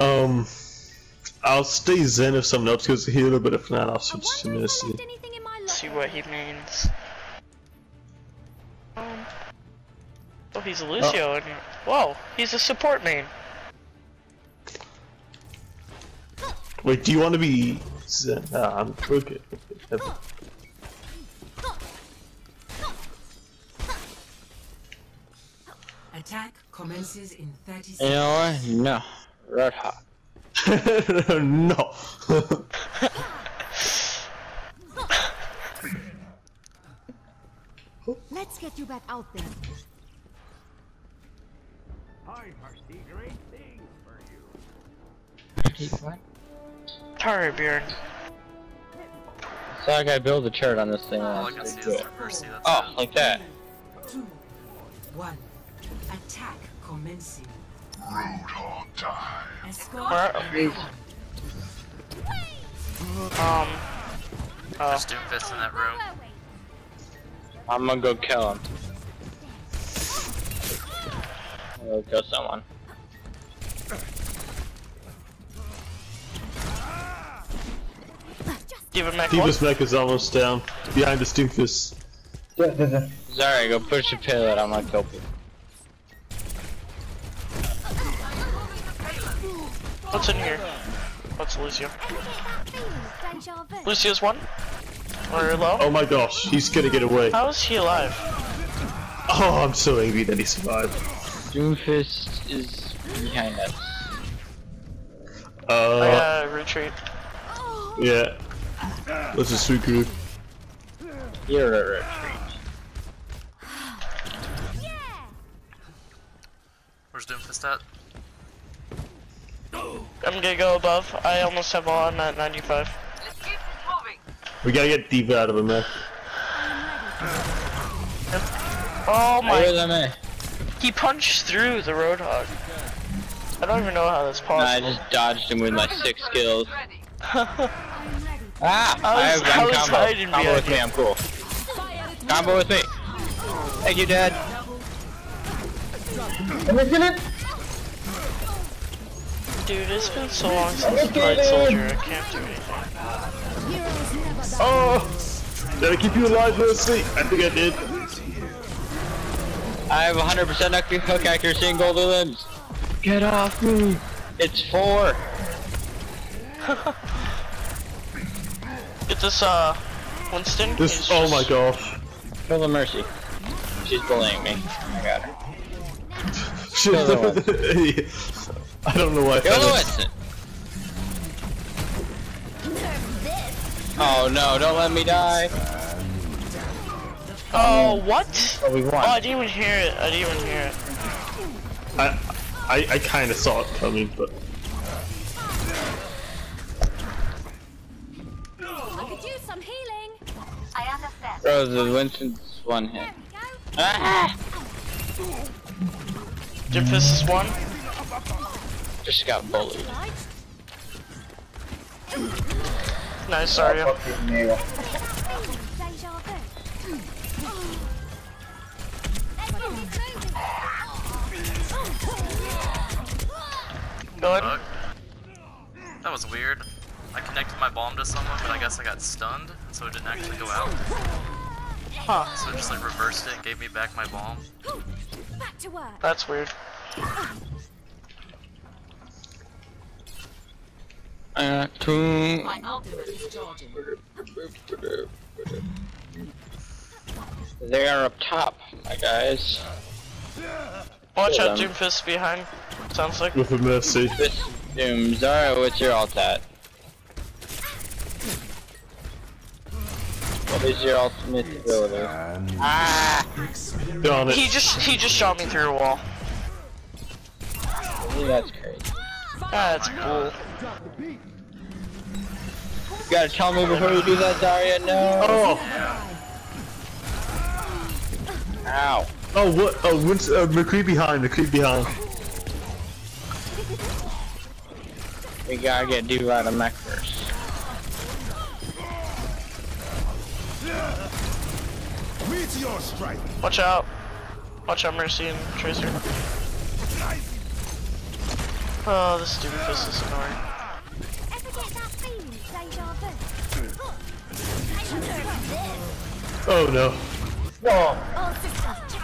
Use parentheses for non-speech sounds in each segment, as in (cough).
Um, I'll stay Zen if someone else goes to healer, but if not, I'll switch to wonder Mercy. left anything in my See what he means. Um, oh, he's a Lucio. And, whoa, he's a support main. Wait, do you want to be Zen? Ah, I'm okay. okay. Attack commences in 30 You seconds. know what? No. Red hot. (laughs) no. Let's get you back out there. I foresee great things for you. Keep what? Sorry, Bjorn. So I gotta build a chart on this thing. All I see do is it. the Mercy. That's Oh, like that. Two, one. Attack commencing. Escort Where- Um, uh, There's Doomfist in that room. I'm gonna go kill him. I'll kill someone. Steven Mac one. D.Va's mech is almost down. Behind the Stinkfist. Sorry, go push the payload. I'm gonna kill people. What's in here? What's Lucio? Lucio's one? Or low? Oh my gosh, he's gonna get away. How is he alive? Oh, I'm so angry that he survived. Doomfist is behind us. I Uh, gotta retreat. yeah. Let's just regroup. You're a retreat. Where's Doomfist at? I'm gonna go above. I almost have all. I'm at 95. We gotta get D.Va out of him, man. Oh Higher my! than me. He punched through the Roadhog. I don't even know how that's Nah, I just dodged him with my six skills. (laughs) Ah! I was- have- I'm I was combo. hiding Combo with behind me. I'm cool. Combo with me. Thank you, Dad. Dude, it's been so long since I played Soldier. I can't do anything. Heroes never die. Oh! Did I keep you alive, Mercy? I think I did. I have 100% hook accuracy and golden limbs. Get off me. It's four. Get this, uh, Winston. This. He's Oh my just- gosh. Kill the Mercy. She's bullying me. I got her. Shit. I don't know why. Kill the Winston. Oh no, don't let me die. Oh, what? Oh, we won. Oh, I didn't even hear it. I didn't even hear it. I, I, I kind of saw it coming, but I could use some healing. I understand. Bro, the Winston's one hit. There we go. Ah! Doomfist is one. Just got bullied. Right. Nice, sorry. Oh, Deja vu. Go ahead. Bug. That was weird. I connected my bomb to someone, but I guess I got stunned, so it didn't actually go out. Huh. So it just like reversed it and gave me back my bomb. Back to work. That's weird. Uh, two. My ultimate is charging. They are up top, my guys. Watch out, them. Doomfist behind. Sounds like. with a Mercy. This Doom, Zarya, what's your alt at? What is your ultimate ability? Ah! Darn it. He just he just shot me through a wall. I think that's crazy. That's cool. You gotta tell me before you do that, Daria. No. Oh! Ow. Oh, what? Oh, Winston, uh, McCree behind, McCree behind. We gotta get dude out of mech first. Meteor strike. Watch out. Watch out, Mercy and Tracer. Oh, this stupid fist is annoying. Oh no. All systems check.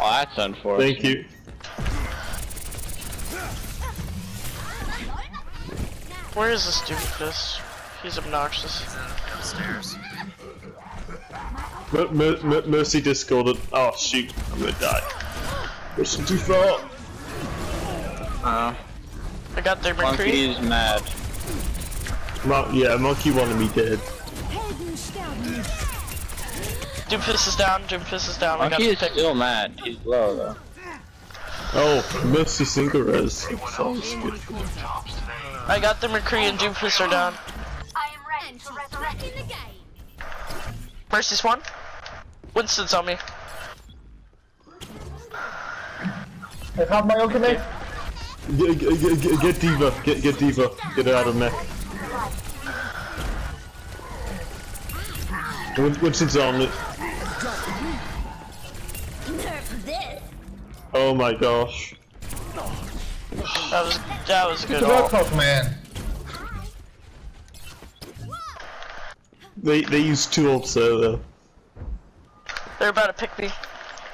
Oh, that's unfortunate. Thank you. Where is this stupid fist? He's obnoxious. He's upstairs. Mer Mer Mer Mercy discorded. Oh shoot, I'm gonna die. Pushing too far. Uh, I got their Monkey McCree. is mad. Mon yeah, monkey wanted me dead. Doomfist is down, Doomfist is down. I got Monkey the is pick. still mad. He's low though. Oh, Mercy single res. Sounds. I got the McCree and Doomfist are down. I am ready to resurrect in the game. Mercy's one. Winston's on me. Get, get, get, get D.Va. Get, get D.Va. Get her out of mech. Winston's on it. Oh my gosh. That was that was a good ult. man. They they use two ults there though. They're about to pick me.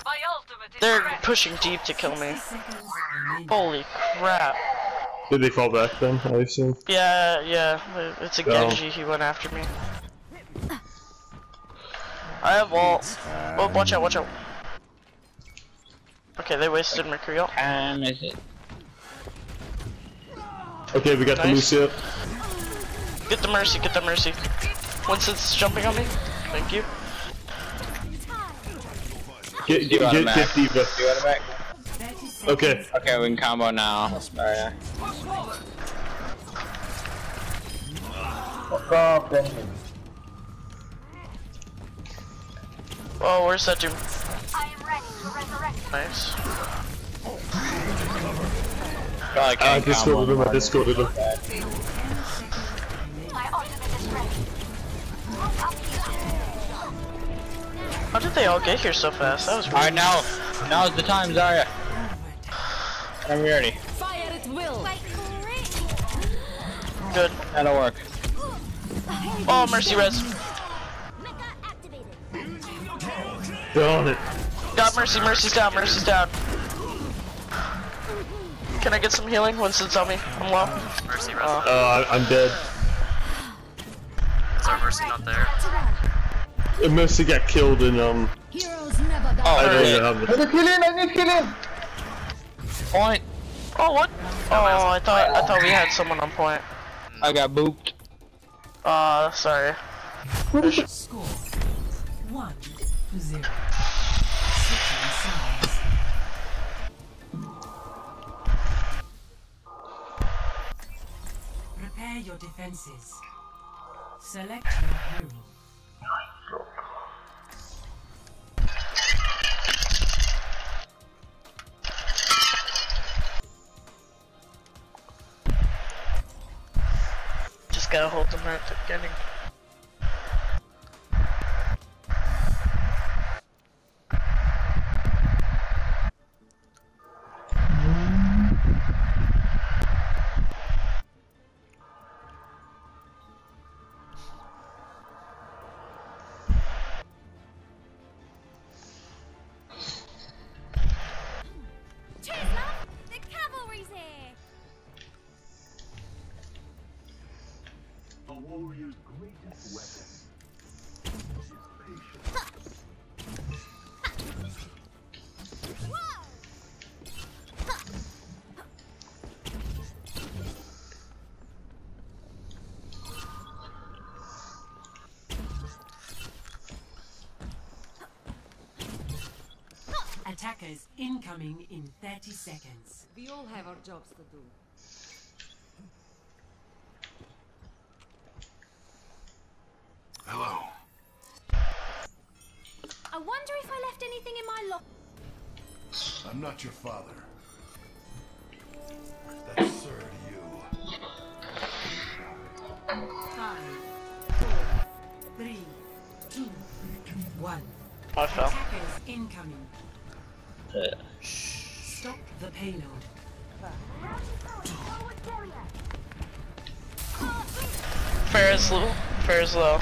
My ultimate is They're pushing deep to kill me. Holy crap. Did they fall back then? I assume. Yeah, yeah. It's a Oh. Genji. He went after me. I have ult. Oh, watch out, watch out. Okay, they wasted Mercury ult. Time is it? Okay, we got the Nice. Lucio. Get the Mercy, get the Mercy. Once it's jumping on me. Thank you. Get You get get, get D.Va. You got it back? Okay. Okay, we can combo now. Alright. Oh, where's that Doom? I am ready to resurrect. Nice. Probably I ah, can't discorded him. I combo. discorded him. My ultimate is ready. Up here. How did they all get here so fast? That was weird. Alright, now. Now's the time, Zarya. I'm ready. Fire at will. Wait for it. Good. That'll work. Oh, Mercy Res. Darn it. Got Mercy, Mercy's down, Mercy's down. Can I get some healing? Winston's on me. I'm low. Mercy, Mercy. Oh. Uh, I- I'm dead. Is our Mercy not there? Uh, Mercy got killed in um. Heroes never die. Oh, I don't shit. even have it. Point. Oh, what? Oh, I thought I thought we had someone on point. I got booped. Uh, sorry. Score. To zero. Switching sides. Prepare your defenses. Select your hero. Just gotta hold them at the beginning. Attackers incoming in 30 seconds. We all have our jobs to do. Hello. I wonder if I left anything in my lock. I'm not your father. That's sir to you. Five, four, three, two, one. I fell. Attackers incoming. Stop the payload. Fair is low. Fair is low.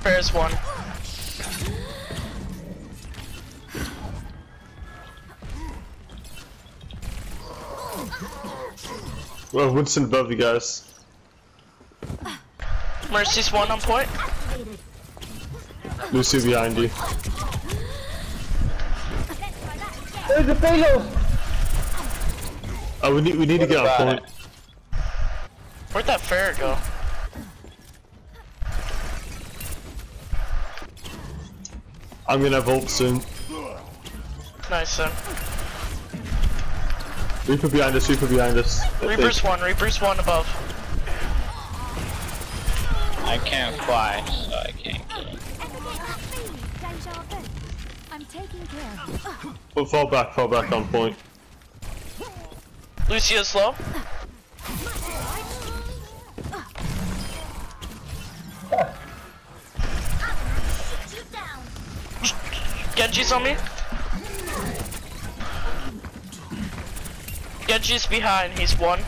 Fair is one. Well, Winston above you guys. Mercy's one on point. Lucy behind you. There's a payload! Oh, we need we need to get on about point. Where'd that ferret go? I'm gonna have ult soon. Nice son. Reaper behind us. Reaper behind us. I think. Reaper's one. Reaper's one above. I can't fly, so I can't kill taking care. Well, fall back. Fall back on point. Lucio's slow. You down. Genji's on me. Genji's behind. He's one.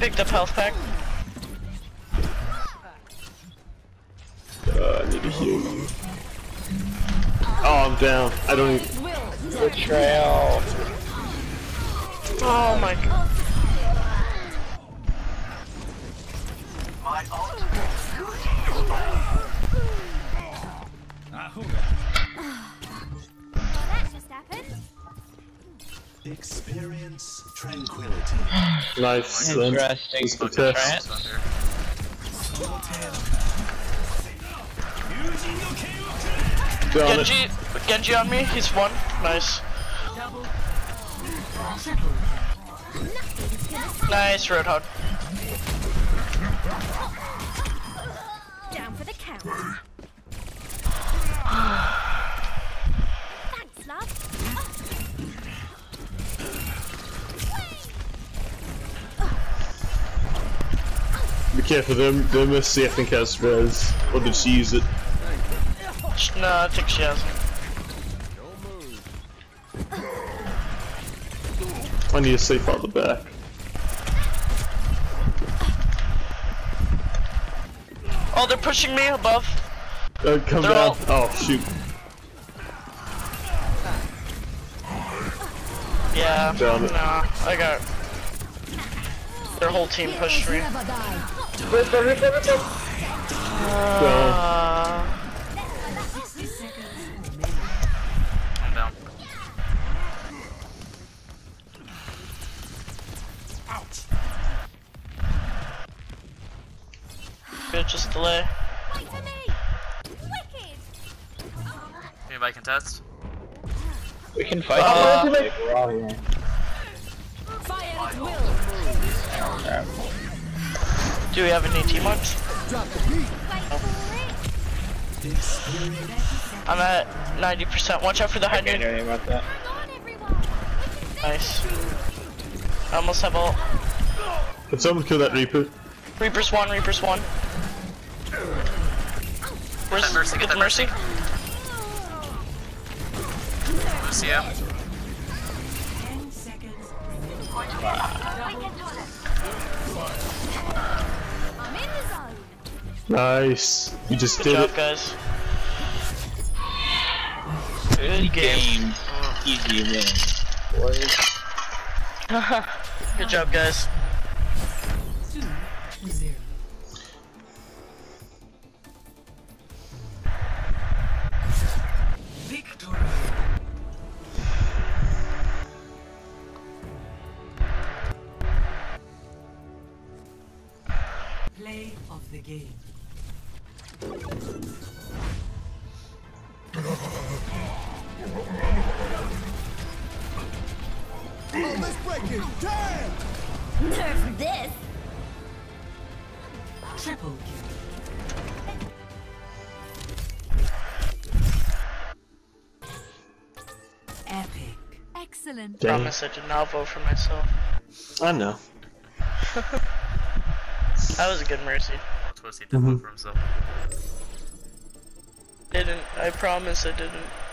Picked up health pack. Uh, I need to heal you. Oh, I'm down. I don't even. Betrayal. Oh my god. That just happened. Experience tranquility. (sighs) Nice. then. Interesting. Let's go Okay. test. Thunder. Down it. Genji, Genji on me. He's one. Nice. Nice Roadhog. Down for the count. Thanks, love. Be careful. Them. The Mercy I think has res. Or did she use it? No, I think she hasn't. I need to safe out the back. Oh, they're pushing me above. Uh, come They're down. all- Oh shoot. Yeah. Damn it. Nah, I got. Their whole team pushed me. Down. Uh, good, just delay. Wait for me. Wicked. Anybody contest? We can fight Uh, this. We're all here. Fire at will. Do we have any team wipes? Wait for it. I'm at 90%. Watch out for the I can't do anything about that. Hang on, everyone. Nice. I almost have ult. Can someone kill that Reaper? Reaper's one, Reaper's one. Where's Get that Mercy, get get the that Mercy? Lucio. 10 seconds. We can do this. I'm in the zone. Nice. You just Good did job, it. guys. Good game. Easy win. Boys. (laughs) Good job, guys. Game. Oh, let's break it. Damn! Nerf this. Triple kill. Epic. Excellent. Dang. Promise I did not vote for myself. I know. (laughs) That was a good mercy. Twist he did vote for himself. Didn't. I promise I didn't.